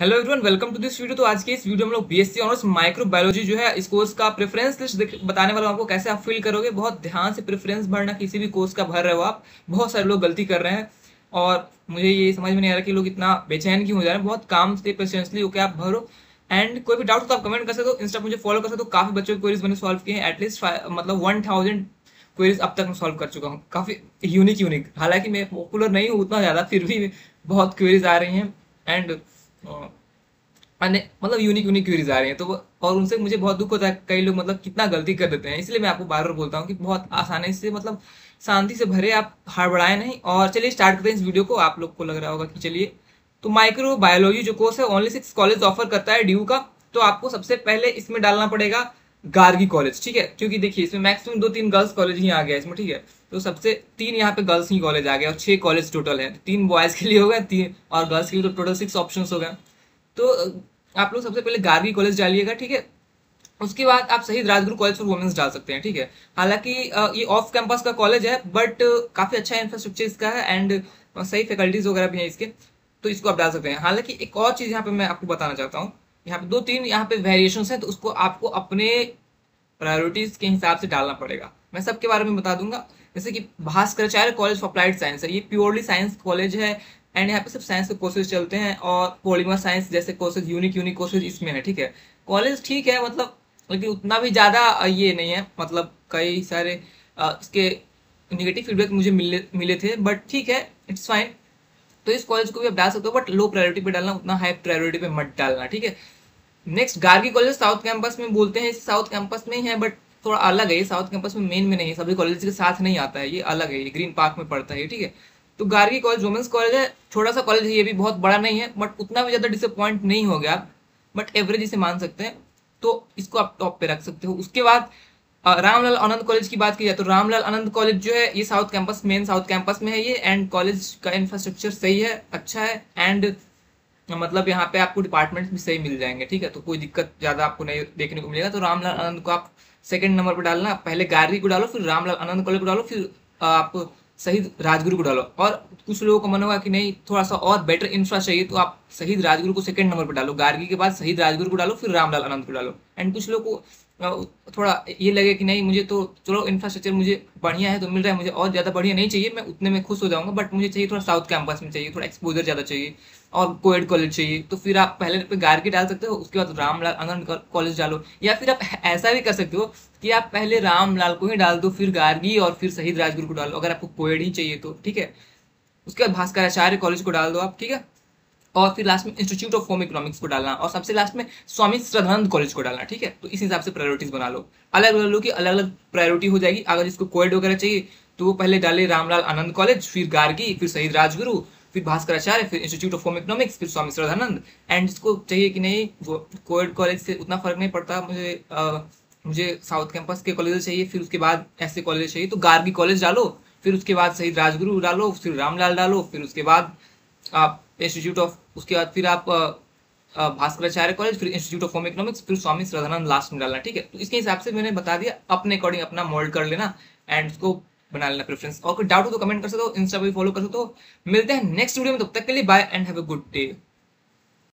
Hello everyone welcome to this video तो आज के इस वीडियो में लोग बीएससी ऑनर्स माइक्रोबायोलॉजी जो है, इस कोर्स का प्रेफरेंस लिस्ट बताने वाला हूँ आपको कैसे आप फिल करोगे। बहुत ध्यान से प्रेफरेंस भरना, किसी भी कोर्स का भर रहे हो आप। बहुत सारे लोग गलती कर रहे हैं और मुझे ये समझ में नहीं आ रहा कि लोग इतना बेचैन क्यों हो जा रहे हैं। बहुत काम से पेशेंसली होकर आप भरो। एंड कोई भी डाउट हो तो आप कमेंट कर सकते हो। इंस्टा मुझे फॉलो कर सकते हो। काफ़ी बच्चों की क्वेरीज मैंने सॉल्व किए हैं। एटलीस्ट मतलब वन थाउज़ेंड क्वेरीज अब तक मैं सॉल्व कर चुका हूँ। काफ़ी यूनिक यूनिक हालाँकि मैं पॉपुलर नहीं हूँ उतना ज़्यादा, फिर भी बहुत क्वेरीज आ रही हैं। एंड मतलब यूनिक यूनिक क्वेरीज आ रही हैं तो और उनसे मुझे बहुत दुख होता है, कई लोग मतलब कितना गलती कर देते हैं, इसलिए मैं आपको बार बार बोलता हूँ कि बहुत आसानी से मतलब शांति से भरे आप, हड़बड़ाए नहीं, और चलिए स्टार्ट करते हैं इस वीडियो को, आप लोग को लग रहा होगा कि चलिए। तो माइक्रो बायोलॉजी जो कोर्स है ओनली सिक्स कॉलेज ऑफ़र करता है ड्यू का तो आपको सबसे पहले इसमें डालना पड़ेगा गार्गी कॉलेज ठीक है? क्योंकि देखिए, इसमें मैक्सिमम दो तीन गर्ल्स कॉलेज ही आ गया इसमें, ठीक है? तो सबसे तीन यहाँ पे गर्ल्स ही कॉलेज आ गया और छह कॉलेज टोटल है। तीन बॉयज़ के लिए हो गए, तीन, और गर्ल्स के लिए तो टोटल सिक्स ऑप्शन हो गए। तो आप लोग सबसे पहले गार्गी कॉलेज डालिएगा, ठीक है? उसके बाद आप शहीद राजगुरु कॉलेज फॉर वुमेन्स डाल सकते हैं, ठीक है? हालाँकि ये ऑफ़ कैंपस का कॉलेज है बट काफ़ी अच्छा इंफ्रास्ट्रक्चर इसका है एंड सही फैकल्टीज वगैरह भी हैं इसके तो इसको आप डाल सकते हैं। हालाँकि एक और चीज़ यहाँ पे मैं आपको बताना चाहता हूँ, यहाँ पे दो तीन यहाँ पे वेरिएशन है तो उसको आपको अपने प्रायोरिटीज के हिसाब से डालना पड़ेगा। मैं सबके बारे में बता दूँगा, जैसे कि Bhaskaracharya college of applied science है, ये प्योरली साइंस कॉलेज है एंड यहाँ पे सब साइंस के कोर्सेज चलते हैं और पॉलीमर साइंस जैसे कोर्सेज यूनिक यूनिक कोर्सेज इसमें है, ठीक है? कॉलेज ठीक है मतलब लेकिन उतना भी ज़्यादा ये नहीं है। मतलब कई सारे इसके निगेटिव फीडबैक मुझे मिले मिले थे बट ठीक है इट्स फाइन तो इस कॉलेज को भी आप डाल सकते हो बट लो प्रायोरिटी पे डालना, उतना हाई प्रायोरिटी पे मत डालना, ठीक है? Next Gargi college south campus में बोलते हैं साउथ कैंपस में ही है बट थोड़ा अलग है, ये साउथ कैंपस में मेन में नहीं है, सभी कॉलेज के साथ नहीं आता है, ये अलग है, ये ग्रीन पार्क में पड़ता है, ठीक है? तो गार्गी कॉलेज वुमेंस कॉलेज है, छोटा सा कॉलेज है, ये भी बहुत बड़ा नहीं है बट उतना भी ज़्यादा डिसअपॉइंट नहीं हो गया बट एवरेज इसे मान सकते हैं। तो इसको आप टॉप पे रख सकते हो। उसके बाद रामलाल आनंद कॉलेज की बात की जाए तो रामलाल आनंद कॉलेज जो है, ये south campus main south campus में है ये एंड कॉलेज का इंफ्रास्ट्रक्चर सही है अच्छा है एंड मतलब यहाँ पे आपको डिपार्टमेंट भी सही मिल जाएँगे, ठीक है? तो कोई दिक्कत ज़्यादा आपको नहीं देखने को मिलेगा। तो रामलाल आनंद को आप सेकंड नंबर पर डालना, पहले गार्गी को डालो, फिर रामलाल आनंद कॉलेज को डालो, फिर आप शहीद राजगुरु को डालो। और कुछ लोगों का मन होगा कि नहीं, थोड़ा सा और बेटर इंफ्रा चाहिए तो आप शहीद राजगुरु को सेकंड नंबर पर डालो। गार्गी के बाद शहीद राजगुरु को डालो, फिर रामलाल आनंद को डालो। एंड कुछ लोग को थोड़ा ये लगे कि नहीं, मुझे तो चलो इंफ्रास्ट्रक्चर मुझे बढ़िया है तो मिल रहा है, मुझे और ज़्यादा बढ़िया नहीं चाहिए, मैं उतने में खुश हो जाऊँगा बट मुझे चाहिए थोड़ा साउथ कैंपस में चाहिए, थोड़ा एक्सपोजर ज़्यादा चाहिए, और कोएड कॉलेज चाहिए। तो फिर आप पहले पे गार्गी डाल सकते हो, उसके बाद रामलाल आनंद कॉलेज डालो, या फिर आप ऐसा भी कर सकते हो कि आप पहले रामलाल को ही डाल दो, फिर गार्गी और फिर शहीद राजगुरु को डालो अगर आपको कोएड ही चाहिए तो ठीक है? उसके बाद भास्कराचार्य कॉलेज को डाल दो आप, ठीक है? और फिर लास्ट में इंस्टीट्यूट ऑफ़ होम इकोनॉमिक्स को डालना और सबसे लास्ट में स्वामी श्रद्धानंद कॉलेज को डालना, ठीक है? तो इस हिसाब से प्रायोरिटीज बना लो। अलग अलग लोग की अलग अलग प्रायोरिटी हो जाएगी। अगर जिसको कोएड वगैरह चाहिए तो वो पहले डाले रामलाल आनंद कॉलेज फिर गार्गी, फिर शहीद राजगुरु, फिर भास्कराचार्य फिर इंस्टीट्यूट ऑफ़ होम इकोनॉमिक्स फिर स्वामी श्रद्धानंद एंड जिसको चाहिए कि नहीं, वो कोएड कॉलेज से उतना फ़र्क नहीं पड़ता। मुझे मुझे साउथ कैंपस के कॉलेज चाहिए, फिर उसके बाद ऐसे कॉलेज चाहिए। तो गार्गी कॉलेज डालो, फिर उसके बाद शहीद राजगुरु डालो, फिर रामलाल डालो, फिर उसके बाद आप इंस्टीट्यूट ऑफ़ उसके बाद फिर आप भास्कराचार्य कॉलेज फिर इंस्टीट्यूट ऑफ़ होम इकोनॉमिक्स फिर स्वामी श्रद्धानंद लास्ट में डालना, ठीक है? तो इसके हिसाब से मैंने बता दिया, अपने अकॉर्डिंग अपना मोल्ड कर लेना एंड उसको बना लेना प्रेफरेंस और कोई डाउट हो तो कमेंट कर सकते हो इंस्टा पर फॉलो कर सकते हो. मिलते हैं नेक्स्ट वीडियो में, तब तक के लिए bye and have a good day